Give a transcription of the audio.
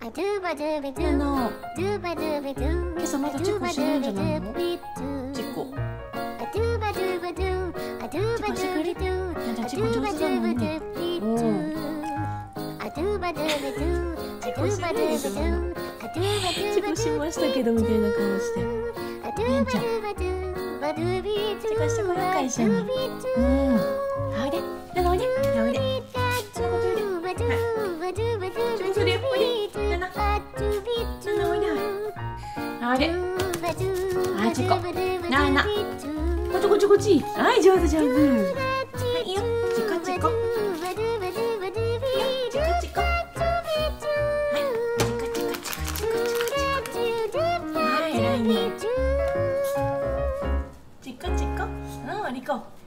なな今朝まだチェックしないんじゃないの？チェコチェコしてなんだチェコ上手だもんねうんチェコしてるでしょチェコしましたけどみたいな顔して。いいんちゃんチェコしてこようか一緒にうんあれあちこななこっちこっちこっち。はい上手上手。はいよ。チコチコはい、偉いね。チコチコ。うん、リコ。